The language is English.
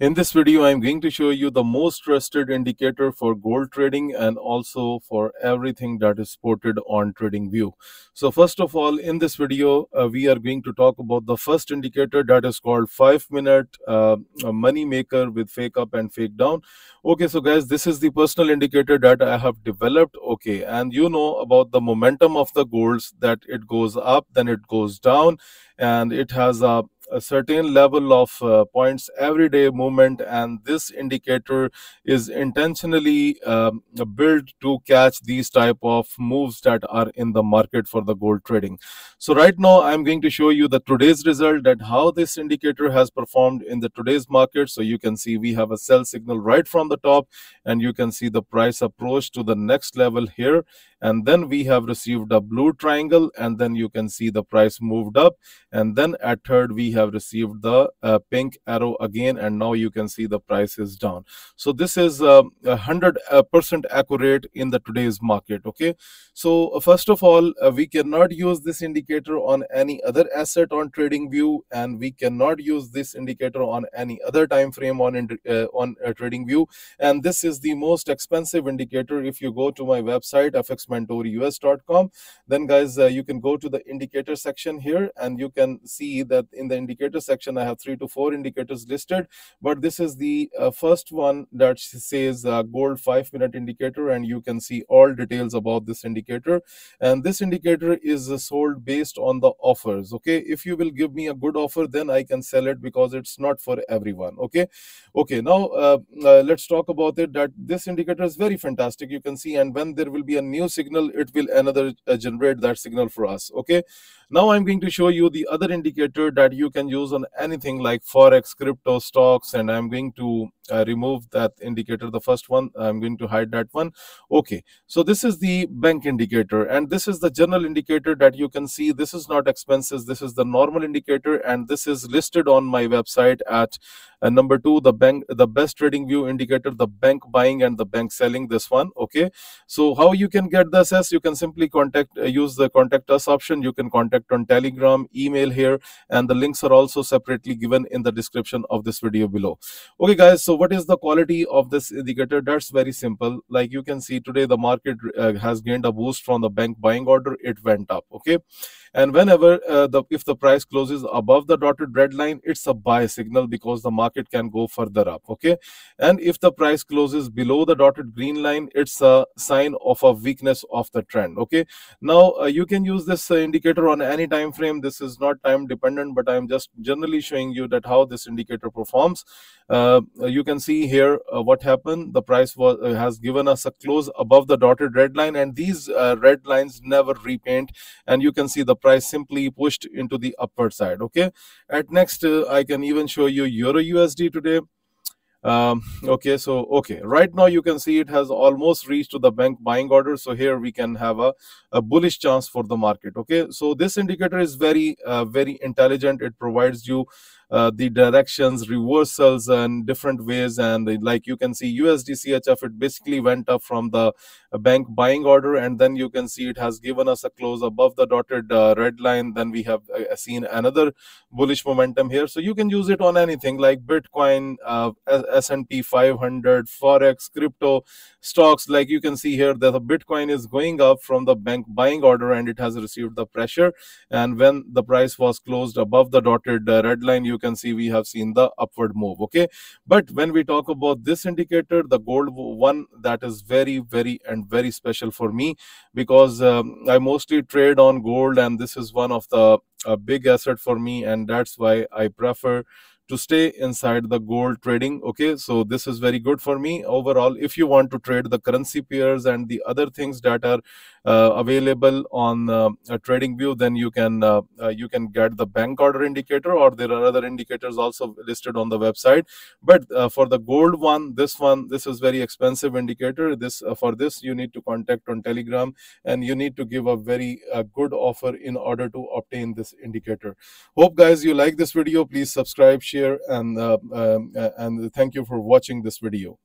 In this video, I'm going to show you the most trusted indicator for gold trading and also for everything that is supported on TradingView. So first of all, in this video, uh, we are going to talk about the first indicator that is called 5-minute uh, money maker with fake up and fake down. Okay, so guys, this is the personal indicator that I have developed. Okay, and you know about the momentum of the golds that it goes up, then it goes down, and it has a a certain level of uh, points every day movement and this indicator is intentionally um, built to catch these type of moves that are in the market for the gold trading. So right now i'm going to show you the today's result that how this indicator has performed in the today's market. So you can see we have a sell signal right from the top and you can see the price approach to the next level here and then we have received a blue triangle and then you can see the price moved up. And then at third we have received the uh, pink arrow again and now you can see the price is down. So this is um, a hundred uh, percent accurate in the today's market okay? So uh, first of all uh, we cannot use this indicator on any other asset on trading view and we cannot use this indicator on any other time frame on uh, on trading view. And this is the most expensive indicator if you go to my website fx mentorus.com then guys uh, you can go to the indicator section here and you can see that in the indicator section i have three to four indicators listed. But this is the uh, first one that says uh, gold five minute indicator and you can see all details about this indicator. And this indicator is uh, sold based on the offers okay? If you will give me a good offer then i can sell it because it's not for everyone okay? Okay now uh, uh, let's talk about it that this indicator is very fantastic. You can see and when there will be a new signal it will another uh, generate that signal for us okay now i'm going to show you the other indicator that you can use on anything like forex crypto stocks and i'm going to uh, remove that indicator the first one. I'm going to hide that one. Okay so this is the bank indicator and this is the general indicator that you can see. This is not expenses. This is the normal indicator and this is listed on my website at uh, number two the bank the best trading view indicator the bank buying and the bank selling this one. Okay so how you can get this access you can simply contact uh, use the contact us option. You can contact on telegram email here and the links are also separately given in the description of this video below. Okay guys so what is the quality of this indicator? That's very simple. Like you can see today the market uh, has gained a boost from the bank buying order. It went up okay and whenever uh, the if the price closes above the dotted red line it's a buy signal because the market can go further up okay? And if the price closes below the dotted green line it's a sign of a weakness of the trend okay? Now uh, you can use this uh, indicator on any time frame. This is not time dependent but i'm just generally showing you that how this indicator performs. Uh, you can see here uh, what happened. The price was uh, has given us a close above the dotted red line and these red lines never repaint. And you can see the price simply pushed into the upward side okay? At next uh, i can even show you euro usd today. Um, okay so okay right now you can see it has almost reached to the bank buying order so here we can have a, a bullish chance for the market okay? So this indicator is very uh, very intelligent. It provides you uh, the directions, reversals, and different ways. And like you can see USD CHF, it basically went up from the uh, bank buying order, and then you can see it has given us a close above the dotted uh, red line. Then we have uh, seen another bullish momentum here. So you can use it on anything like Bitcoin, uh, S&P 500, Forex, crypto, stocks. Like you can see here that the Bitcoin is going up from the bank buying order, and it has received the pressure. And when the price was closed above the dotted uh, red line, you can see we have seen the upward move okay but when we talk about this indicator the gold one that is very very and very special for me because um, i mostly trade on gold and this is one of the uh, big asset for me and that's why i prefer to stay inside the gold trading okay? So this is very good for me. Overall if you want to trade the currency pairs and the other things that are available on uh, trading view then you can uh, uh, you can get the bank order indicator or there are other indicators also listed on the website. But uh, for the gold one this one this is very expensive indicator. This uh, for this you need to contact on telegram and you need to give a very good offer in order to obtain this indicator. Hope guys you like this video. Please subscribe share and um, and thank you for watching this video